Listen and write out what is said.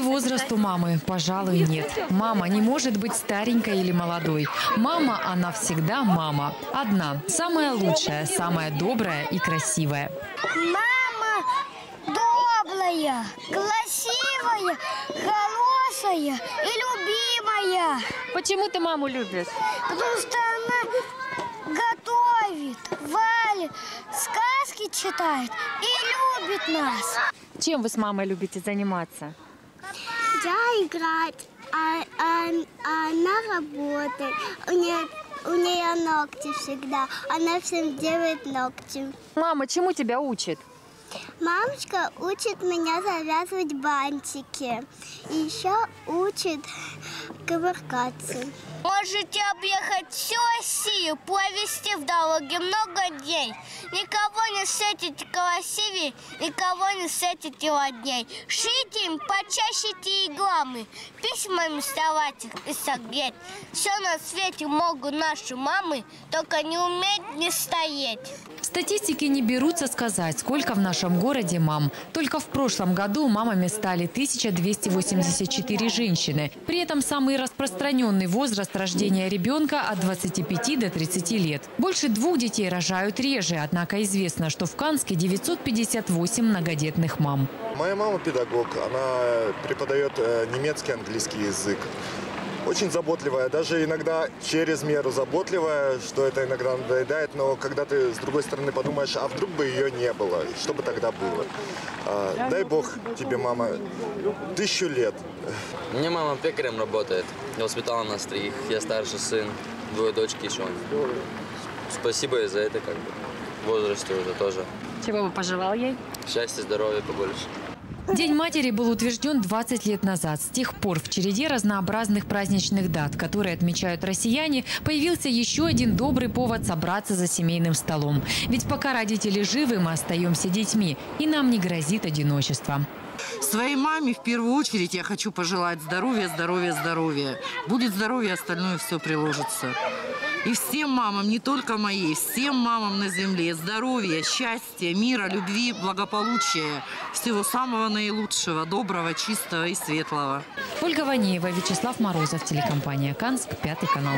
возраст у мамы? Пожалуй, нет. Мама не может быть старенькой или молодой. Мама, она всегда мама. Одна. Самая лучшая, самая добрая и красивая. Мама добрая, красивая, хорошая и любимая. Почему ты маму любишь? Потому что она готовит, варит, сказки читает и любит нас. Чем вы с мамой любите заниматься? Я играть, а, а- а она работает. У нее, у нее ногти всегда. Она всем делает ногти. Мама чему тебя учит? Мамочка учит меня завязывать бантики. И еще учит кувыркаться. Можете объехать всю Россию, провести в дороге много дней. Никого не встретите красивее, никого не встретите родней. Шлите им почаще телеграммы, письмами старайтесь и согреть. Все на свете могут наши мамы, только не уметь не стоять. Статистики не берутся сказать, сколько в нашем городе мам. Только в прошлом году мамами стали 1284 женщины. При этом самый распространенный возраст рождения ребенка от 25 до 30 лет. Больше двух детей рожают реже, однако известно, что в Канске 958 многодетных мам. Моя мама педагог, она преподает э, немецкий, английский язык. Очень заботливая, даже иногда через меру заботливая, что это иногда надоедает, но когда ты с другой стороны подумаешь, а вдруг бы ее не было, что бы тогда было? А, дай бог тебе, мама, тысячу лет. Меня мама пекарем работает. Я воспитала нас троих. Я старший сын, двое дочки еще. Спасибо ей за это, как бы. В возрасте уже тоже. Чего бы пожелал ей? Счастья, здоровья побольше. День матери был утвержден 20 лет назад. С тех пор в череде разнообразных праздничных дат, которые отмечают россияне, появился еще один добрый повод собраться за семейным столом. Ведь пока родители живы, мы остаемся детьми, и нам не грозит одиночество. Своей маме в первую очередь я хочу пожелать здоровья, здоровья, здоровья. Будет здоровье, остальное все приложится. И всем мамам, не только моей, всем мамам на земле здоровья, счастья, мира, любви, благополучия. Всего самого наилучшего, доброго, чистого и светлого. Ольга Ванеева, Вячеслав Морозов, телекомпания «Канск», Пятый канал.